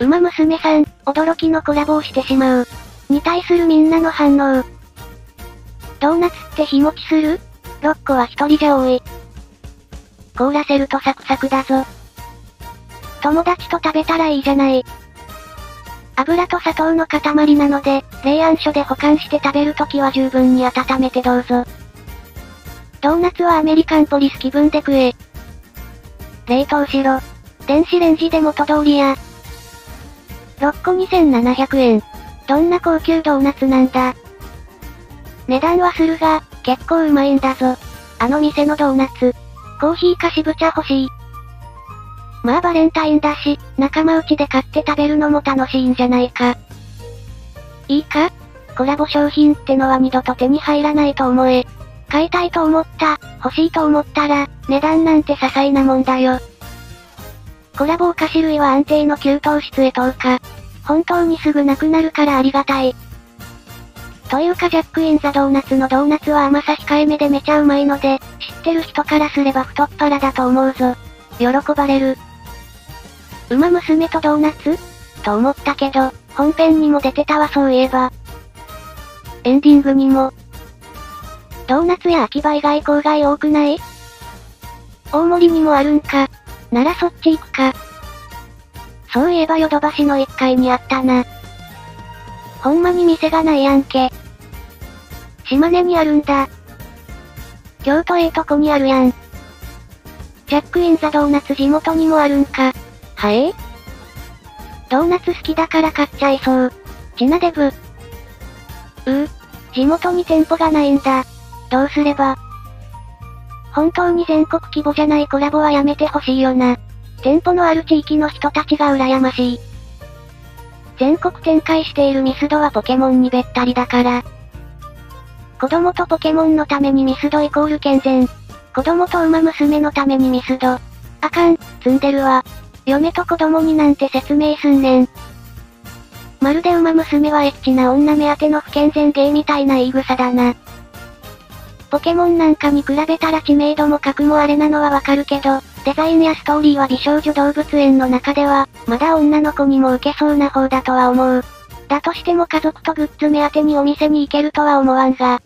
馬娘さん、驚きのコラボをしてしまう。に対するみんなの反応。ドーナツって日持ちする ?6 個は一人じゃ多い。凍らせるとサクサクだぞ。友達と食べたらいいじゃない。油と砂糖の塊なので、冷暗所で保管して食べるときは十分に温めてどうぞ。ドーナツはアメリカンポリス気分で食え。冷凍しろ。電子レンジで元通りや。6個2700円。どんな高級ドーナツなんだ？値段はするが、結構うまいんだぞ。あの店のドーナツ。コーヒーか渋茶欲しい。まあバレンタインだし、仲間内で買って食べるのも楽しいんじゃないか。いいか？コラボ商品ってのは二度と手に入らないと思え。買いたいと思った、欲しいと思ったら、値段なんて些細なもんだよ。コラボお菓子類は安定の給湯室へ投下。本当にすぐなくなるからありがたい。というかジャックインザドーナツのドーナツは甘さ控えめでめちゃうまいので、知ってる人からすれば太っ腹だと思うぞ。喜ばれる。馬娘とドーナツ？と思ったけど、本編にも出てたわそういえば。エンディングにも。ドーナツや秋葉以外郊外多くない？大森にもあるんか。ならそっち行くか。そういえばヨドバシの1階にあったな。ほんまに店がないやんけ。島根にあるんだ。京都ええとこにあるやん。ジャックインザドーナツ地元にもあるんか。はい？ドーナツ好きだから買っちゃいそう。ちなデブ。うう？地元に店舗がないんだ。どうすれば？本当に全国規模じゃないコラボはやめてほしいよな。店舗のある地域の人たちが羨ましい。全国展開しているミスドはポケモンにべったりだから。子供とポケモンのためにミスドイコール健全。子供と馬娘のためにミスド。あかん、積んでるわ。嫁と子供になんて説明すんねん。まるで馬娘はエッチな女目当ての不健全芸みたいな言い草だな。ポケモンなんかに比べたら知名度も格もあれなのはわかるけど、デザインやストーリーは美少女動物園の中では、まだ女の子にも受けそうな方だとは思う。だとしても家族とグッズ目当てにお店に行けるとは思わんが。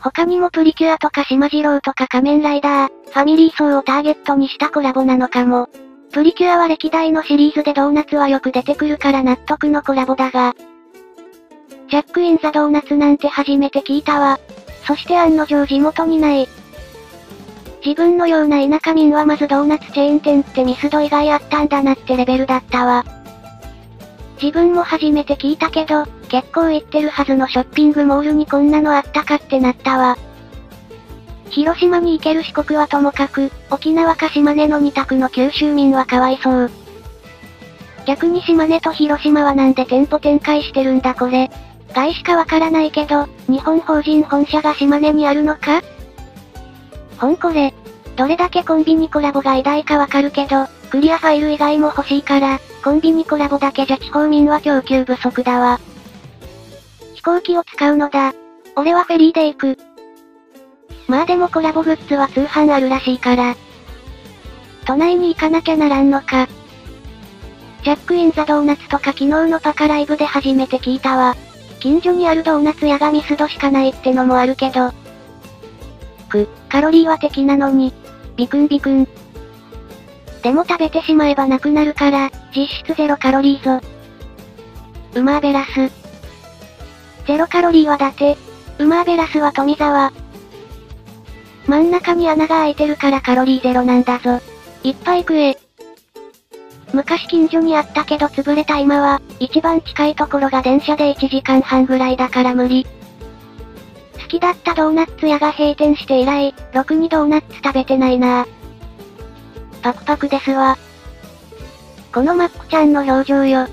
他にもプリキュアとか島次郎とか仮面ライダー、ファミリー層をターゲットにしたコラボなのかも。プリキュアは歴代のシリーズでドーナツはよく出てくるから納得のコラボだが。ジャックインザドーナツなんて初めて聞いたわ。そして案の定地元にない。自分のような田舎民はまずドーナツチェーン店ってミスド以外あったんだなってレベルだったわ。自分も初めて聞いたけど、結構行ってるはずのショッピングモールにこんなのあったかってなったわ。広島に行ける四国はともかく、沖縄か島根の二択の九州民はかわいそう。逆に島根と広島はなんで店舗展開してるんだこれ。外しかわからないけど、日本法人本社が島根にあるのか？本これ。どれだけコンビニコラボが偉大かわかるけど、クリアファイル以外も欲しいから、コンビニコラボだけじゃ地方民は供給不足だわ。飛行機を使うのだ。俺はフェリーで行く。まあでもコラボグッズは通販あるらしいから。都内に行かなきゃならんのか。ジャックインザドーナツとか昨日のパカライブで初めて聞いたわ。近所にあるドーナツ屋がミスドしかないってのもあるけど。く、カロリーは敵なのに。ビクンビクン。でも食べてしまえばなくなるから、実質ゼロカロリーぞ。ウマーベラス。ゼロカロリーはだて。ウマーベラスは富沢。真ん中に穴が開いてるからカロリーゼロなんだぞ。いっぱい食え。昔近所にあったけど潰れた今は、一番近いところが電車で1時間半ぐらいだから無理。好きだったドーナツ屋が閉店して以来、ろくにドーナツ食べてないなパクパクですわ。このマックちゃんの表情よ。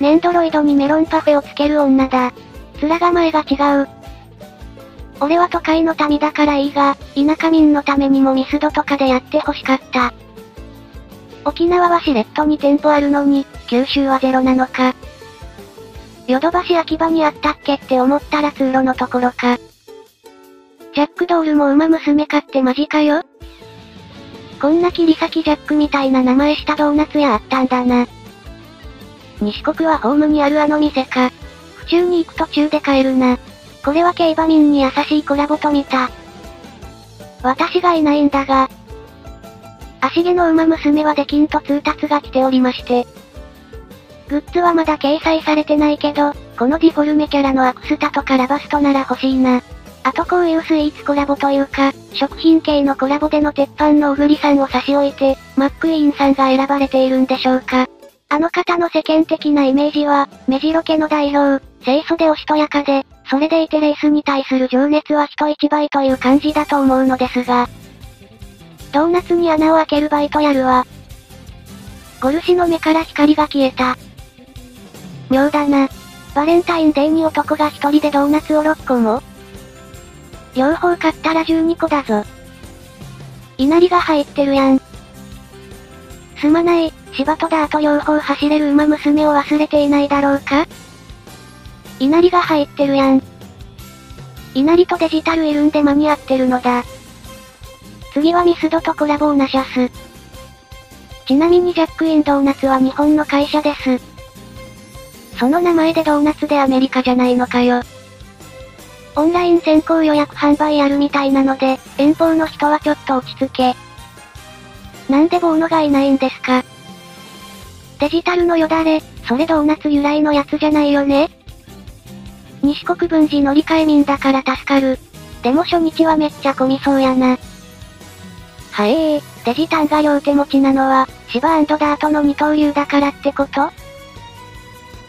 ネンドロイドにメロンパフェをつける女だ。面構えが違う。俺は都会の民だからいいが、田舎民のためにもミスドとかでやって欲しかった。沖縄はしれっと2店舗あるのに、九州はゼロなのか。ヨドバシ秋葉にあったっけって思ったら通路のところか。ジャックドールも馬娘買ってマジかよこんな切り裂きジャックみたいな名前したドーナツ屋あったんだな。西国はホームにあるあの店か。府中に行く途中で買えるな。これは競馬民に優しいコラボと見た。私がいないんだが。足毛の馬娘はできんと通達が来ておりまして。グッズはまだ掲載されてないけど、このディフォルメキャラのアクスタとかラバストなら欲しいな。あとこういうスイーツコラボというか、食品系のコラボでの鉄板の小栗さんを差し置いて、マックイーンさんが選ばれているんでしょうか。あの方の世間的なイメージは、目白家の代表、清楚でおしとやかで、それでいてレースに対する情熱は人一倍という感じだと思うのですが。ドーナツに穴を開けるバイトやるわ。ゴルシの目から光が消えた。妙だな。バレンタインデーに男が一人でドーナツを6個も両方買ったら12個だぞ。稲荷が入ってるやん。すまない、芝とダート両方走れる馬娘を忘れていないだろうか稲荷が入ってるやん。稲荷とデジタルいるんで間に合ってるのだ。次はミスドとコラボーナシャス。ちなみにジャックインドーナツは日本の会社です。その名前でドーナツでアメリカじゃないのかよ。オンライン先行予約販売あるみたいなので、遠方の人はちょっと落ち着け。なんでボーノがいないんですか？デジタルのよだれ、それドーナツ由来のやつじゃないよね？西国分寺乗り換え民だから助かる。でも初日はめっちゃ混みそうやな。はえー、デジタンが両手持ちなのは、芝ダートの二刀流だからってこと？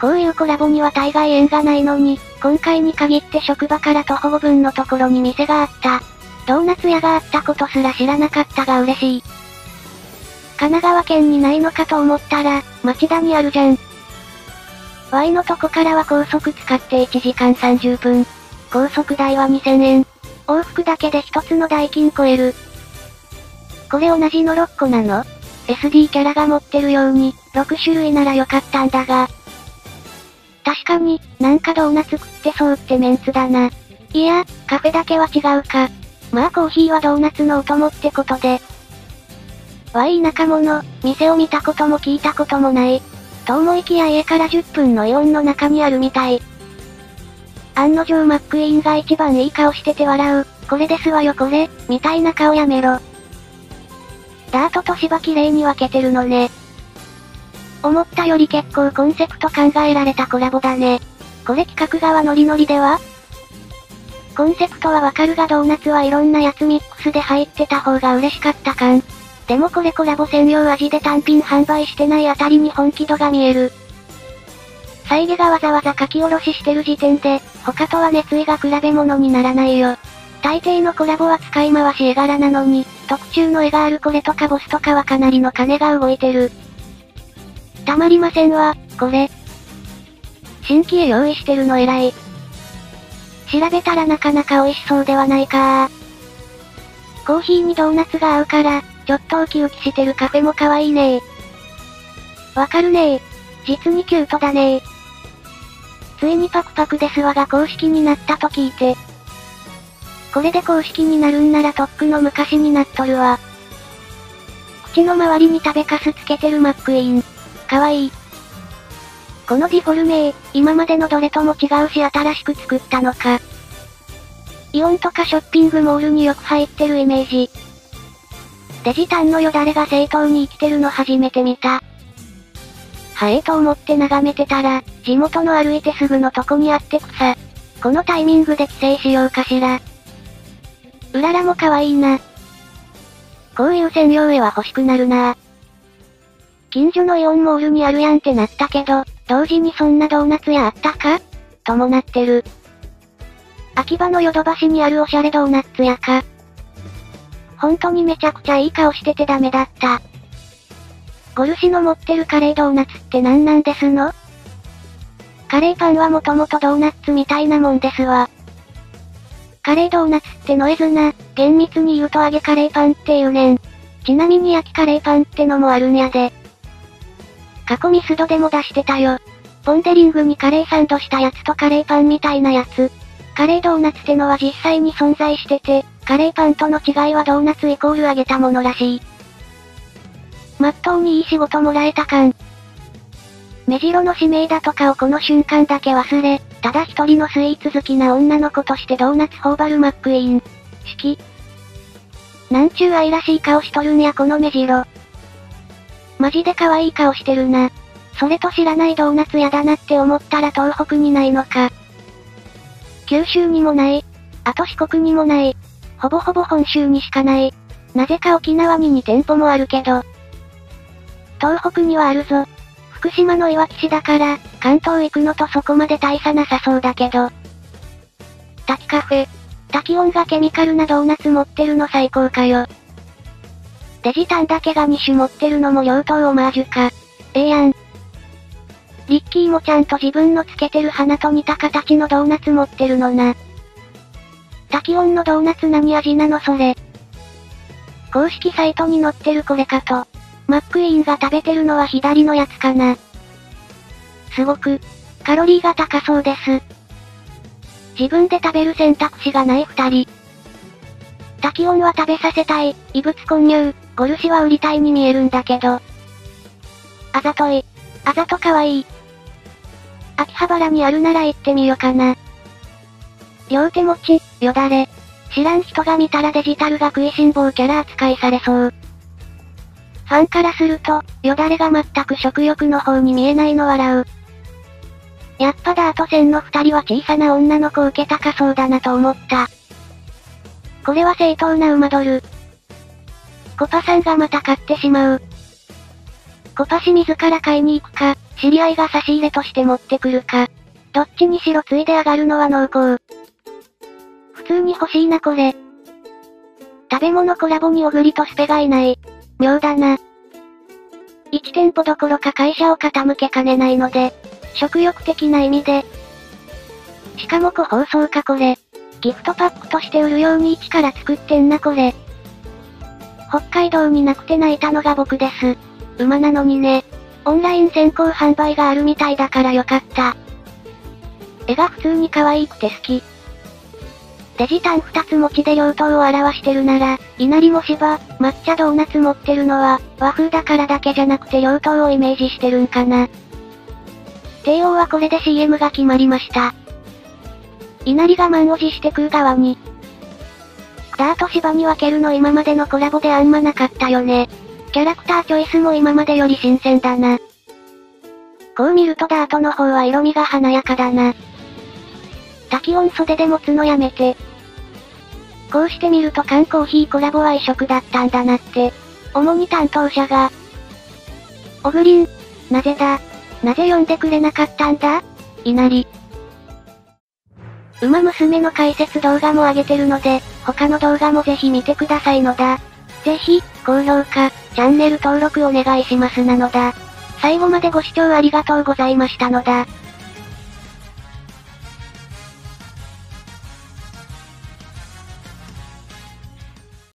こういうコラボには大概縁がないのに、今回に限って職場から徒歩5分のところに店があった。ドーナツ屋があったことすら知らなかったが嬉しい。神奈川県にないのかと思ったら、町田にあるじゃん。Y のとこからは高速使って1時間30分。高速代は2000円。往復だけで1つの代金超える。これ同じの6個なの ?SD キャラが持ってるように、6種類ならよかったんだが。確かに、なんかドーナツ食ってそうってメンツだな。いや、カフェだけは違うか。まあコーヒーはドーナツのお供ってことで。わい田舎者、店を見たことも聞いたこともない。と思いきや家から10分のイオンの中にあるみたい。案の定マックイーンが一番いい顔してて笑う。これですわよこれ、みたいな顔やめろ。ダートと芝綺麗に分けてるのね。思ったより結構コンセプト考えられたコラボだね。これ企画側ノリノリでは？コンセプトはわかるがドーナツはいろんなやつミックスで入ってた方が嬉しかった感。でもこれコラボ専用味で単品販売してないあたりに本気度が見える。再現がわざわざ書き下ろししてる時点で、他とは熱意が比べ物にならないよ。大抵のコラボは使い回し絵柄なのに、特注の絵があるこれとかボスとかはかなりの金が動いてる。たまりませんわ、これ。新規へ用意してるの偉い。調べたらなかなか美味しそうではないかコーヒーにドーナツが合うから、ちょっとウキウキしてるカフェも可愛いねわかるね実にキュートだねついにパクパクですわが公式になったと聞いて。これで公式になるんならとっくの昔になっとるわ。口の周りに食べかすつけてるマックイーン。かわいい。このディフォルメ今までのどれとも違うし新しく作ったのか。イオンとかショッピングモールによく入ってるイメージ。デジタンのよだれが正当に生きてるの初めて見た。はえーと思って眺めてたら、地元の歩いてすぐのとこにあって草。このタイミングで帰省しようかしら。うららも可愛いな。こういう専用絵は欲しくなるな近所のイオンモールにあるやんってなったけど、同時にそんなドーナツ屋あったか？伴ってる。秋葉のヨドバシにあるおしゃれドーナツ屋か。本当にめちゃくちゃいい顔しててダメだった。ゴルシの持ってるカレードーナツって何なんですの？カレーパンはもともとドーナツみたいなもんですわ。カレードーナツってノイズな、厳密に言うと揚げカレーパンって言うねん。ちなみに焼きカレーパンってのもあるんやで。過去ミスドでも出してたよ。ポンデリングにカレーサンドしたやつとカレーパンみたいなやつ。カレードーナツってのは実際に存在してて、カレーパンとの違いはドーナツイコール揚げたものらしい。まっとうにいい仕事もらえた感。目白の使命だとかをこの瞬間だけ忘れ、ただ一人のスイーツ好きな女の子としてドーナツ頬張るマックイーン。式。なんちゅう愛らしい顔しとるんやこの目白。マジで可愛い顔してるな。それと知らないドーナツやだなって思ったら東北にないのか。九州にもない。あと四国にもない。ほぼほぼ本州にしかない。なぜか沖縄に2店舗もあるけど。東北にはあるぞ。福島のいわき市だから、関東行くのとそこまで大差なさそうだけど。滝カフェ。滝音がケミカルなドーナツ持ってるの最高かよ。デジタンだけが2種持ってるのも両党オマージュか。ええやん。リッキーもちゃんと自分のつけてる花と似た形のドーナツ持ってるのな。滝音のドーナツ何味なのそれ。公式サイトに載ってるこれかと。マックイーンが食べてるのは左のやつかな。すごく、カロリーが高そうです。自分で食べる選択肢がない二人。滝音は食べさせたい、異物混入、ゴルシは売りたいに見えるんだけど。あざとい。あざとかわいい。秋葉原にあるなら行ってみようかな。両手持ち、よだれ。知らん人が見たらデジタルが食いしん坊キャラ扱いされそう。ファンからすると、よだれが全く食欲の方に見えないの笑う。やっぱダート戦の二人は小さな女の子受けたかそうだなと思った。これは正当な馬ドル。コパさんがまた買ってしまう。コパ氏自ら買いに行くか、知り合いが差し入れとして持ってくるか。どっちにしろついで上がるのは濃厚。普通に欲しいなこれ。食べ物コラボに小栗とスペがいない。妙だな。1店舗どころか会社を傾けかねないので、食欲的な意味で。しかも個包装かこれ。ギフトパックとして売るように一から作ってんなこれ。北海道になくて泣いたのが僕です。馬なのにね。オンライン先行販売があるみたいだからよかった。絵が普通に可愛くて好き。デジタン二つ持ちで両党を表してるなら、稲荷も芝、抹茶ドーナツ持ってるのは、和風だからだけじゃなくて両党をイメージしてるんかな。帝王はこれで CM が決まりました。稲荷が満を持して食う側に。ダート芝に分けるの今までのコラボであんまなかったよね。キャラクターチョイスも今までより新鮮だな。こう見るとダートの方は色味が華やかだな。滝音袖で持つのやめて。こうして見ると缶コーヒーコラボは異色だったんだなって。主に担当者が。オグリン、なぜだ？なぜ呼んでくれなかったんだ？稲荷。馬娘の解説動画も上げてるので、他の動画もぜひ見てくださいのだ。ぜひ、高評価、チャンネル登録お願いしますなのだ。最後までご視聴ありがとうございましたのだ。